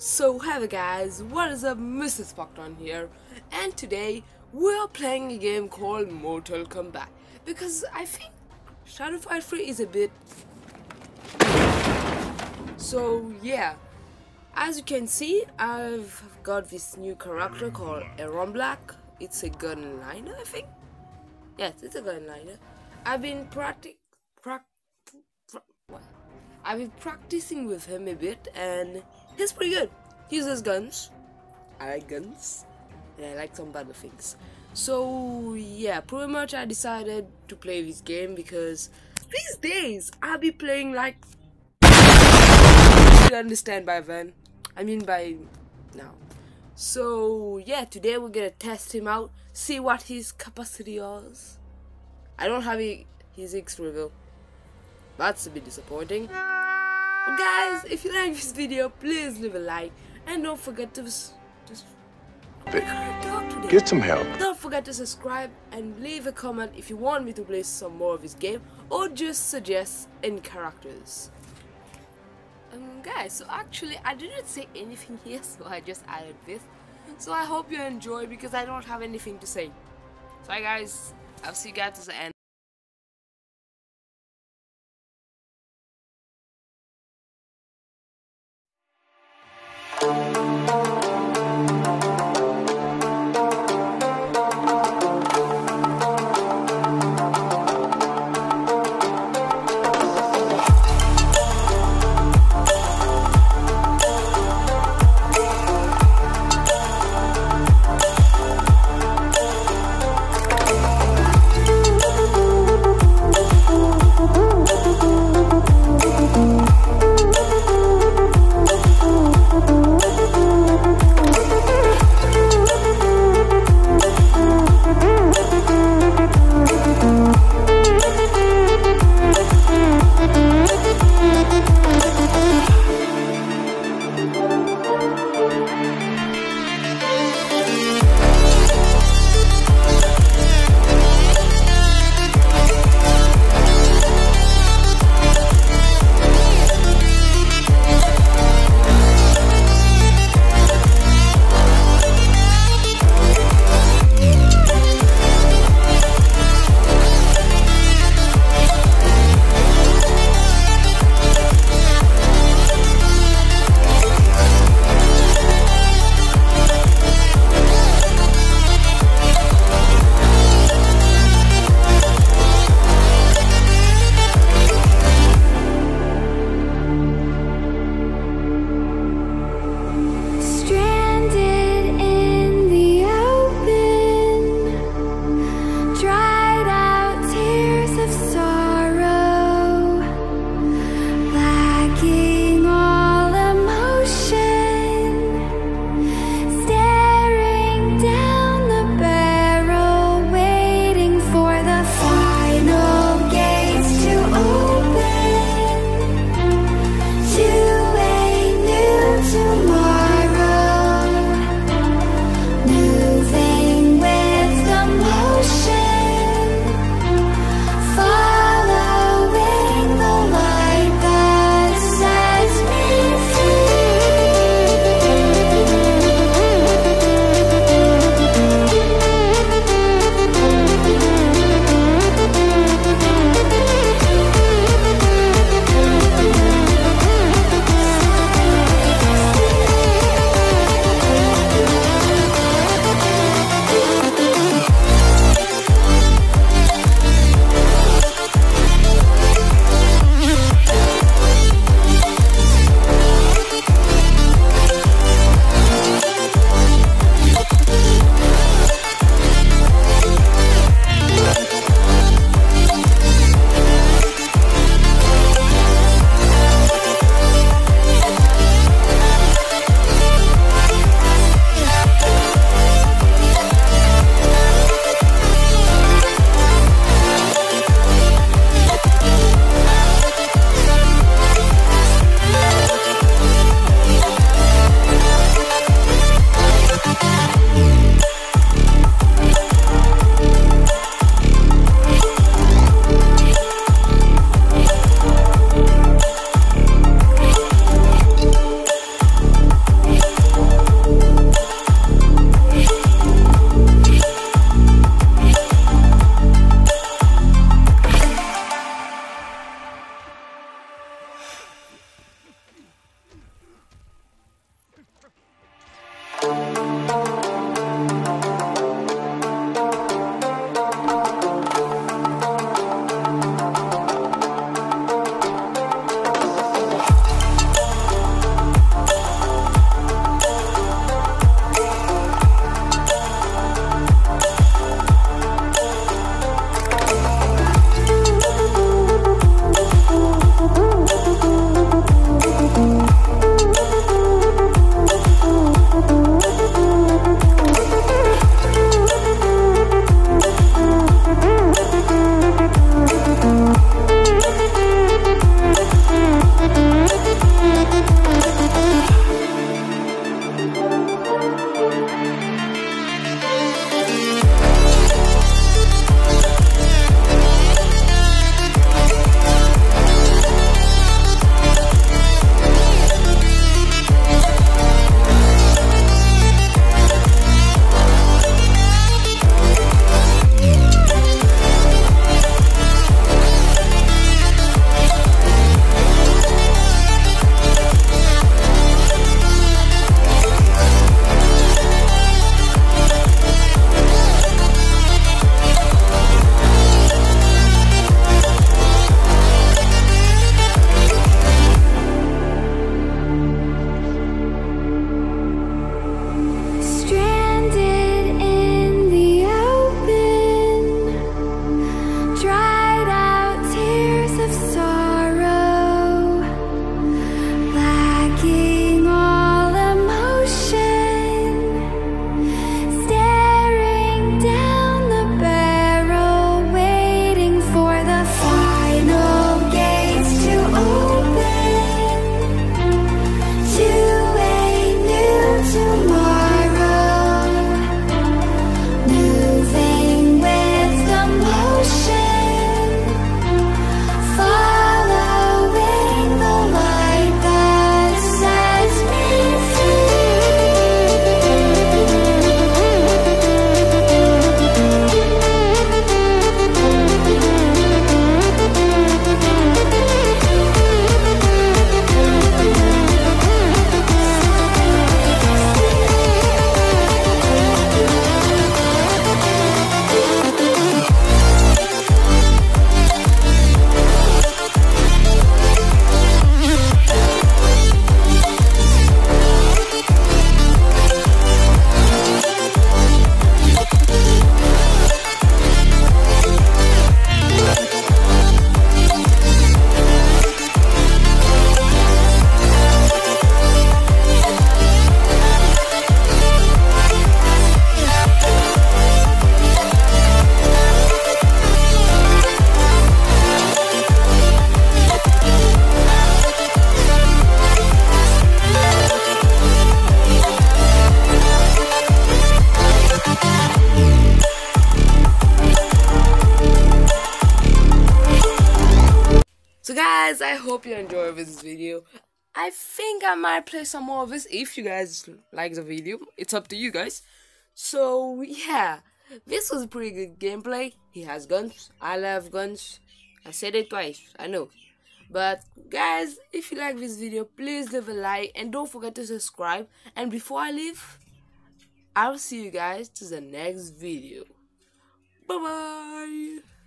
So hello guys, what is up, MisterSparkton here, and today we are playing a game called Mortal Kombat because I think Shadow Fight 3 is a bit... So yeah, as you can see, I've got this new character called Erron Black. It's a gunslinger, I think. Yes, it's a gunslinger. I've been practic... Prac pra what? I've been practicing with him a bit and he's pretty good. He uses guns. I like guns. And I like some other things. So yeah, pretty much I decided to play this game because these days I'll be playing like you understand by then. I mean by now. So yeah, today we're gonna test him out, see what his capacity is. I don't have his X reveal. That's a bit disappointing. But guys, if you like this video, please leave a like and don't forget to just Get some help. Don't forget to subscribe and leave a comment if you want me to play some more of this game or just suggest any characters. Um, guys, so actually I didn't say anything here, so I just added this. So I hope you enjoy because I don't have anything to say. So hi guys, I'll see you guys at the end. So guys, I hope you enjoy this video. I think I might play some more of this if you guys like the video. It's up to you guys. So yeah, this was a pretty good gameplay. He has guns. I love guns. I said it twice. I know. But guys, if you like this video, please leave a like and don't forget to subscribe. And before I leave, I'll see you guys to the next video. Bye bye.